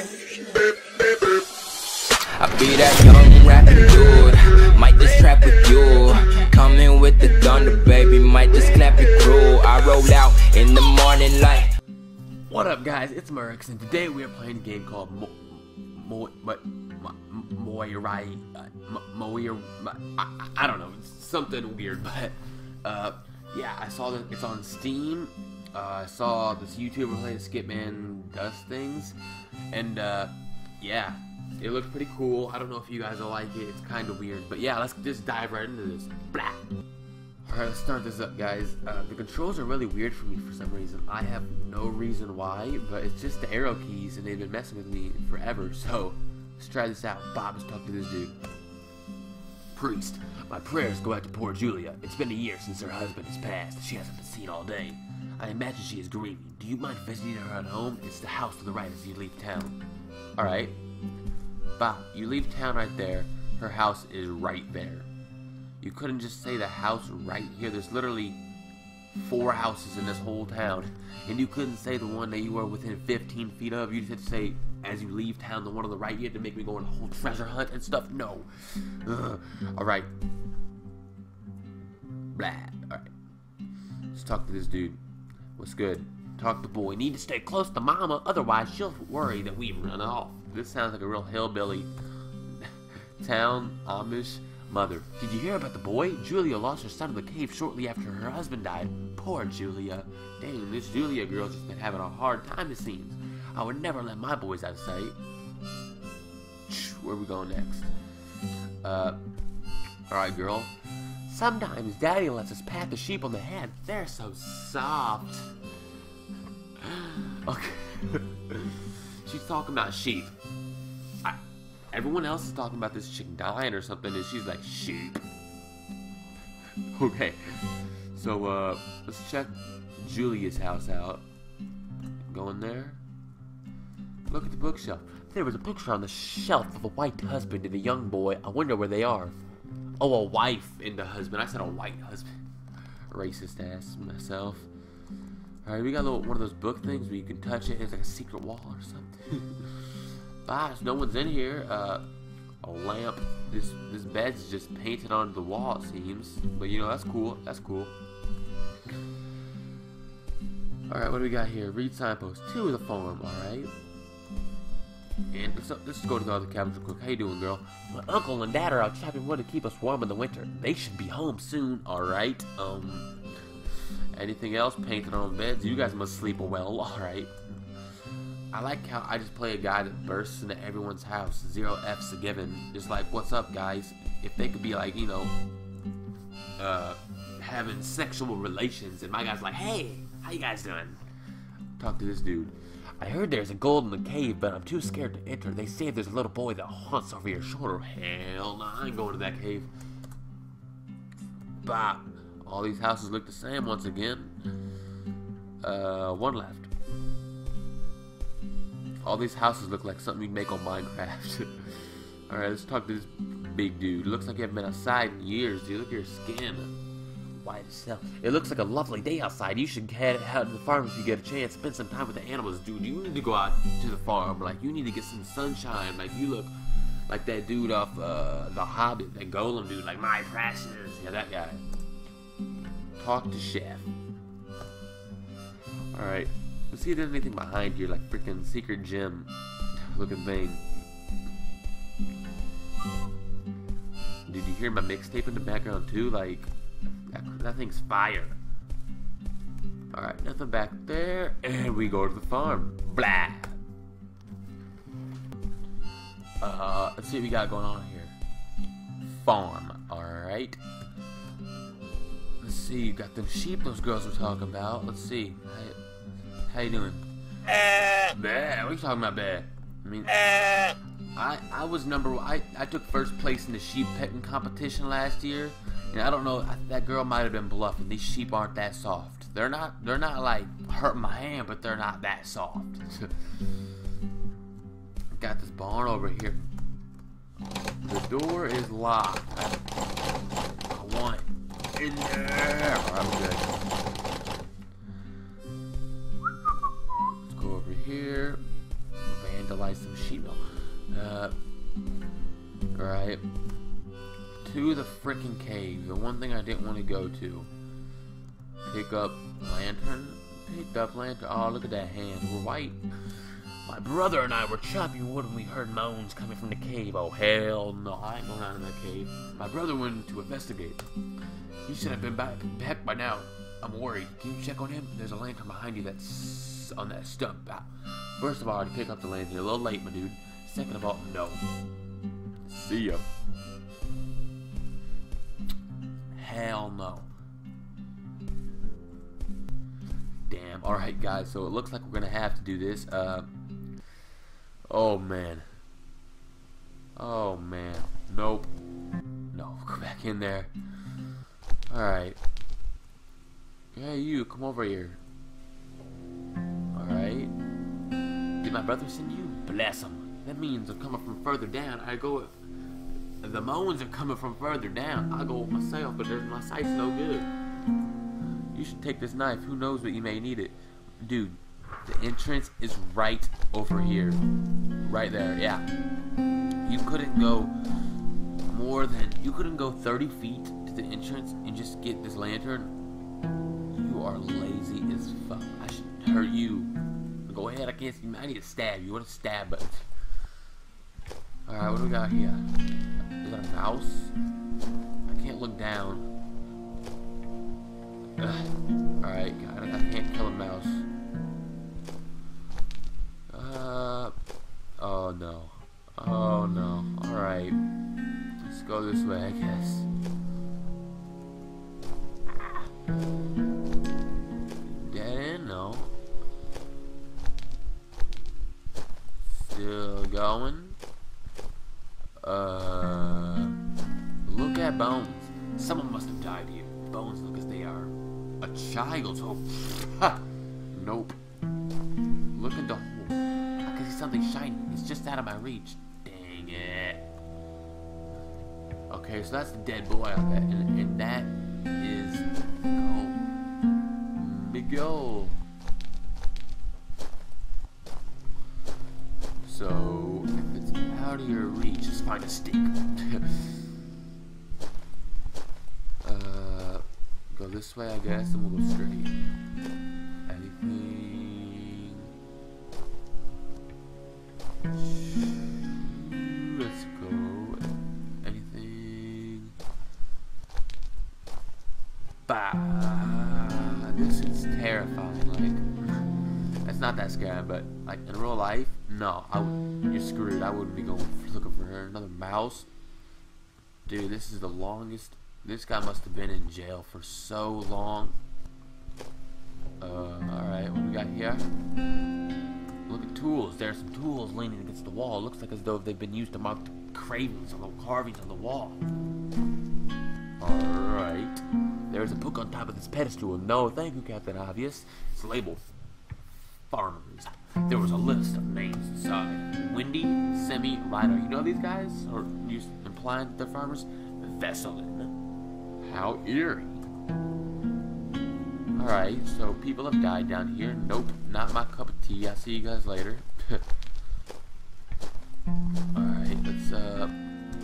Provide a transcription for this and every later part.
I be that young rapping dude, might just trap with you. Coming with the thunder, baby, might just clap it crew. I roll out in the morning light. What up, guys? It's Murax, and today we are playing a game called Mo, Mo, what, Moirai, uh, Moir, I, I don't know, something weird, but uh, yeah, I saw that it's on Steam. Uh, I saw this YouTuber play Skipman does things, and uh, yeah, it looks pretty cool. I don't know if you guys will like it. It's kind of weird, but yeah, let's just dive right into this. Blah. Alright, let's start this up, guys. Uh, the controls are really weird for me for some reason. I have no reason why, but it's just the arrow keys, and they've been messing with me forever, so let's try this out. Bob, let's talk to this dude. Priest, my prayers go out to poor Julia. It's been a year since her husband has passed. She hasn't been seen all day. I imagine she is grieving. Do you mind visiting her at home? It's the house to the right as you leave town. Alright. Bah, you leave town right there. Her house is right there. You couldn't just say the house right here. There's literally four houses in this whole town. And you couldn't say the one that you were within 15 feet of. You just had to say, as you leave town, the one on the right. You had to make me go on a whole treasure hunt and stuff. No. Alright. Blah. Alright. Let's talk to this dude. What's good? Talk to boy. Need to stay close to mama, otherwise she'll worry that we run off. This sounds like a real hillbilly town Amish Mother, did you hear about the boy? Julia lost her son in the cave shortly after her husband died. Poor Julia. Dang, this Julia girl's just been having a hard time, it seems. I would never let my boys out of sight. Where we going next? Uh, alright, girl. Sometimes Daddy lets us pat the sheep on the head. They're so soft. okay. She's talking about sheep. Everyone else is talking about this chick dying or something, and she's like, sheep. okay, so uh, let's check Julia's house out. Go in there. Look at the bookshelf. There was a picture on the shelf of a white husband and a young boy. I wonder where they are. Oh, a wife and a husband. I said a white husband. Racist ass myself. Alright, we got a little one of those book things where you can touch it. It's like a secret wall or something. Gosh, no one's in here. Uh, a lamp. This this bed's just painted onto the wall, it seems. But you know, that's cool. That's cool. Alright, what do we got here? Read signpost. To the farm, alright. And let's, let's go to the other cabins real quick. How you doing, girl? My uncle and dad are out chopping wood to keep us warm in the winter. They should be home soon, alright? Um, anything else? Painted on beds? You guys must sleep well, alright. I like how I just play a guy that bursts into everyone's house. Zero F's a given. Just like, what's up, guys? If they could be like, you know, uh, having sexual relations, and my guy's like, hey, how you guys doing? Talk to this dude. I heard there's a gold in the cave, but I'm too scared to enter. They say there's a little boy that haunts over your shoulder. Hell no, I ain't going to that cave. Bah. All these houses look the same once again. Uh, one left. All these houses look like something you'd make on Minecraft. Alright, let's talk to this big dude. Looks like you haven't been outside in years, dude. Look at your skin. As hell. It looks like a lovely day outside. You should head out to the farm if you get a chance. Spend some time with the animals, dude. You need to go out to the farm. Like, you need to get some sunshine. Like, you look like that dude off uh, The Hobbit. That Gollum dude. Like, my precious. Yeah, that guy. Talk to Chef. Alright. Let's see if there's anything behind here, like freaking secret gem looking thing. Did you hear my mixtape in the background too? Like, that, that thing's fire. Alright, nothing back there. And we go to the farm. Blah! Uh, let's see what we got going on here. Farm, alright. Let's see, you got them sheep those girls were talking about. Let's see. How you doing? Uh, bad. What are you talking about, bad? I mean, uh, I I was number one. I, I took first place in the sheep petting competition last year, and I don't know. That girl might have been bluffing. These sheep aren't that soft. They're not. They're not like hurting my hand, but they're not that soft. Got this barn over here. The door is locked. I want it in there. We're good. buy some sheet milk. Uh, right. To the freaking cave. The one thing I didn't want to go to. Pick up lantern. Picked up lantern. Oh, look at that hand. We're white. My brother and I were chopping wood when we heard moans coming from the cave. Oh, hell no. I ain't going out in that cave. My brother went to investigate. He should have been back, back by now. I'm worried. Can you check on him? There's a lantern behind you that's on that stump. Ah, First of all, I'd pick up the lantern. You're a little late, my dude. Second of all, no. See ya. Hell no. Damn. Alright, guys. So it looks like we're going to have to do this. Uh, oh, man. Oh, man. Nope. No. Go back in there. Alright. Yeah, you. Come over here. Alright. Did my brother send you? Bless him. That means they're coming from further down. I go. The moans are coming from further down. I'll go myself, but there's my sight's no good. You should take this knife. Who knows what you may need it. Dude, the entrance is right over here. Right there, yeah. You couldn't go more than. You couldn't go 30 feet to the entrance and just get this lantern. You are lazy as fuck. I should hurt you. Go ahead, I can't see. I need to stab you. What a stab button. Alright, what do we got here? Mouse? I can't look down. Alright, I, I can't kill a mouse. Uh, oh no. Oh no. Alright. Let's go this way, I guess. Dead end? No. Still going. Uh, at bones. Someone must have died here. Bones look as they are a child's oh, hope. Ha! Nope. Look in the hole. I can see something shiny. It's just out of my reach. Dang it. Okay, so that's the dead boy I bet, and, and that is Miguel. Miguel. So, if it's out of your reach, just find a stick. this way, I guess, and we'll go straight. Anything? Let's go. Anything? Bah. This is terrifying. Like, it's not that scary, but like in real life, no, I would, you're screwed. I wouldn't be going looking for her. Another mouse, dude. This is the longest. This guy must have been in jail for so long. Uh, all right, what we got here? Look at tools. There's some tools leaning against the wall. Looks like as though they've been used to mark the cravings on the carvings on the wall. Alright. There's a book on top of this pedestal. No, thank you, Captain Obvious. It's labeled Farmers. There was a list of names inside. Windy, Semi, Ryder. You know these guys? Or you implying that they're farmers? Vesselin. How eerie. Alright, so people have died down here. Nope, not my cup of tea. I'll see you guys later. Alright, let's, uh,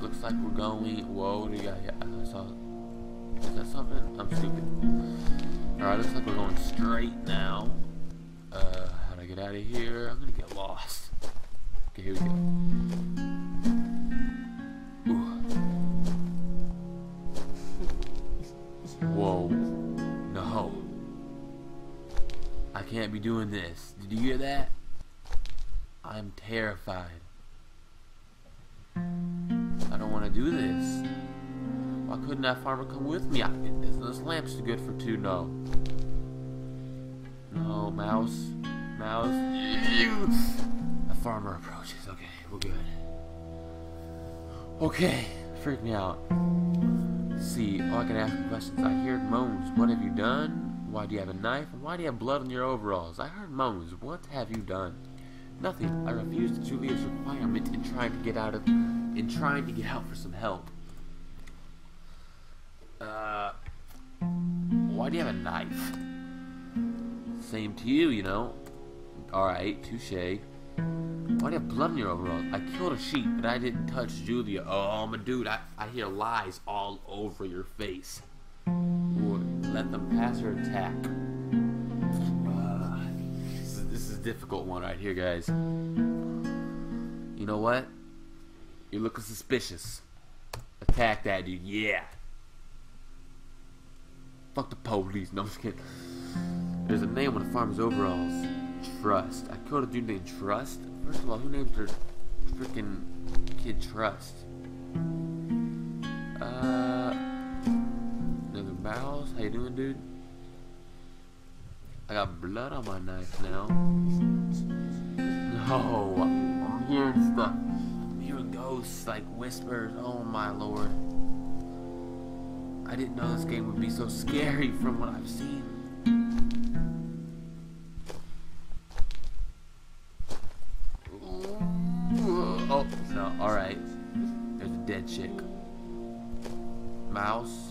looks like we're going, whoa, do you got here? I saw, is that something? I'm stupid. Alright, looks like we're going straight now. Uh, how do I get out of here? I'm gonna get lost. Okay, here we go. Can't be doing this. Did you hear that? I'm terrified. I don't want to do this. Why couldn't that farmer come with me? I, this, lamp's too good for two. No. No, mouse. Mouse. A farmer approaches. Okay, we're good. Okay, freaked me out. See, oh, I can ask questions. I heard moans. What have you done? Why do you have a knife? And why do you have blood on your overalls? I heard moans. What have you done? Nothing. I refused Julia's requirement in trying to get out of, in trying to get out for some help. Uh, why do you have a knife? Same to you, you know. Alright, touche. Why do you have blood on your overalls? I killed a sheep, but I didn't touch Julia. Oh, my dude, I, I hear lies all over your face. Let them pass or attack. Uh, this, is, this is a difficult one right here, guys. You know what? You're looking suspicious. Attack that dude, yeah. Fuck the police. No, I'm just kidding. There's a name on the farmer's overalls. Trust. I killed a dude named Trust. First of all, who named their freaking kid Trust? Uh, you doing, dude? I got blood on my knife now. No, I'm hearing stuff. I'm hearing ghosts, like whispers. Oh my lord. I didn't know this game would be so scary from what I've seen. Oh, no, alright. There's a dead chick. Mouse.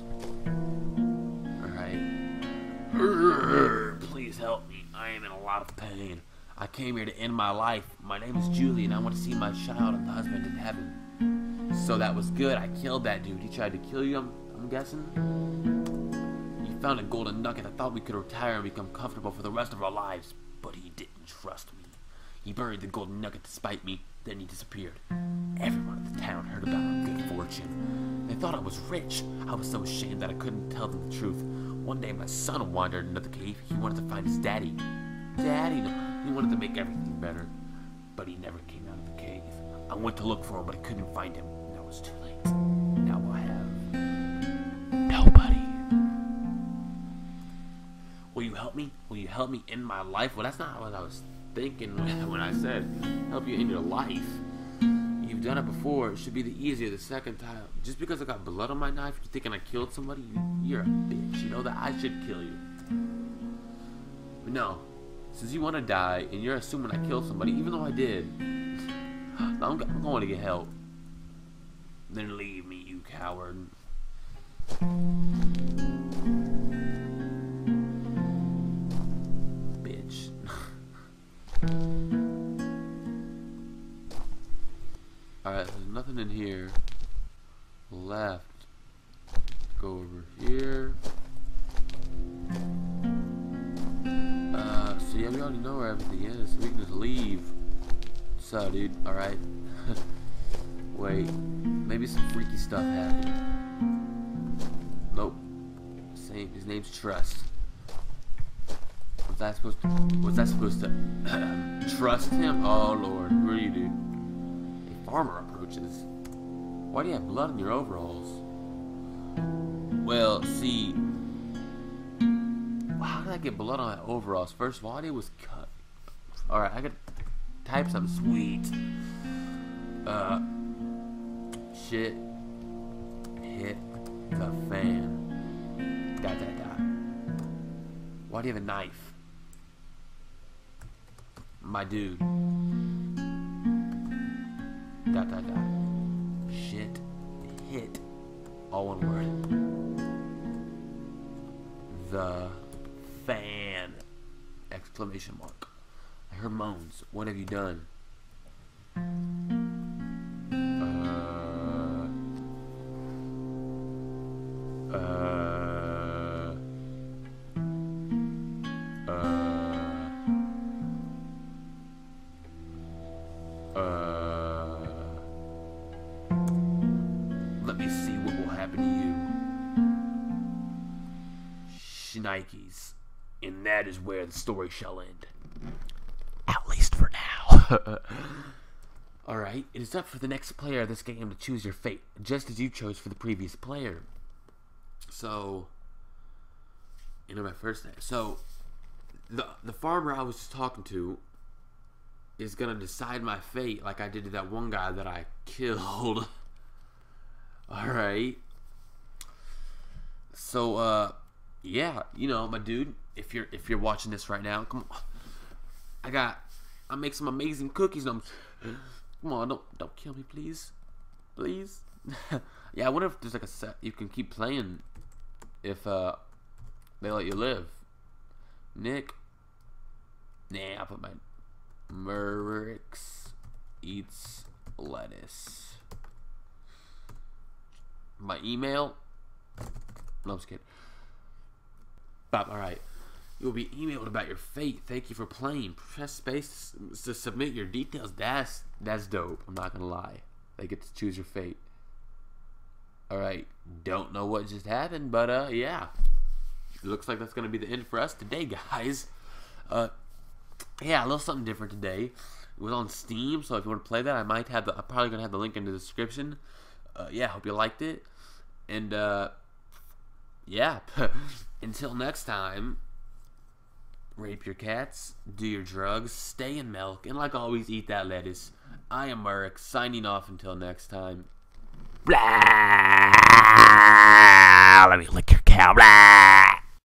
I came here to end my life. My name is Julie, and I want to see my child and husband in heaven. So that was good. I killed that dude. He tried to kill you, I'm, I'm guessing? He found a golden nugget. I thought we could retire and become comfortable for the rest of our lives, but he didn't trust me. He buried the golden nugget to spite me, then he disappeared. Everyone in the town heard about our good fortune. They thought I was rich. I was so ashamed that I couldn't tell them the truth. One day my son wandered into the cave. He wanted to find his daddy. Daddy. He wanted to make everything better. But he never came out of the cave. I went to look for him, but I couldn't find him. Now it's too late. Now I have nobody. Will you help me? Will you help me in my life? Well, that's not what I was thinking when I said help you in your life. You've done it before. It should be the easier the second time. Just because I got blood on my knife, you're thinking I killed somebody? You, are a bitch. You know that I should kill you. No. Since you want to die and you're assuming I killed somebody, even though I did, I'm, I'm going to get help. Then leave me, you coward. Bitch. Alright, there's nothing in here. Left. Go over here. Already know where everything is, we can just leave. So, dude, alright. Wait, maybe some freaky stuff happened. Nope. Same, his name's Trust. Was that supposed to, was that supposed to trust him? Oh lord, what do you do? A farmer approaches. Why do you have blood in your overalls? Well, see, how did I get blood on my overalls? First of all, it was cut. Alright, I could type something sweet. Uh, shit hit the fan. Dot, dot, dot. Why do you have a knife? My dude. Dot, dot, dot. Shit hit. All one word. The fan! Exclamation mark. I heard moans. What have you done? Uh. Uh. Uh. Uh. Let me see what will happen to you. And that is where the story shall end. At least for now. Alright, it is up for the next player of this game to choose your fate, just as you chose for the previous player. So, you know my first name. So, the the farmer I was just talking to is gonna decide my fate, like I did to that one guy that I killed. All right. So, uh, yeah, you know, my dude, if you're if you're watching this right now, come on. I got I make some amazing cookies. I'm, come on, don't don't kill me, please, please. yeah, I wonder if there's like a set you can keep playing if uh they let you live. Nick, nah, I put my Murax eats lettuce. My email. No, I'm just kidding. All right. You'll be emailed about your fate. Thank you for playing. Press space to submit your details. That's that's dope. I'm not gonna lie. They get to choose your fate. All right. Don't know what just happened, but uh, yeah. Looks like that's gonna be the end for us today, guys. Uh, yeah, a little something different today. It was on Steam, so if you want to play that, I might have the. I'm probably gonna have the link in the description. Uh, yeah, hope you liked it, and uh, yeah. Until next time, rape your cats, do your drugs, stay in milk, and like always, eat that lettuce. I am Murax, signing off until next time. Blah. Let me lick your cow. Blah.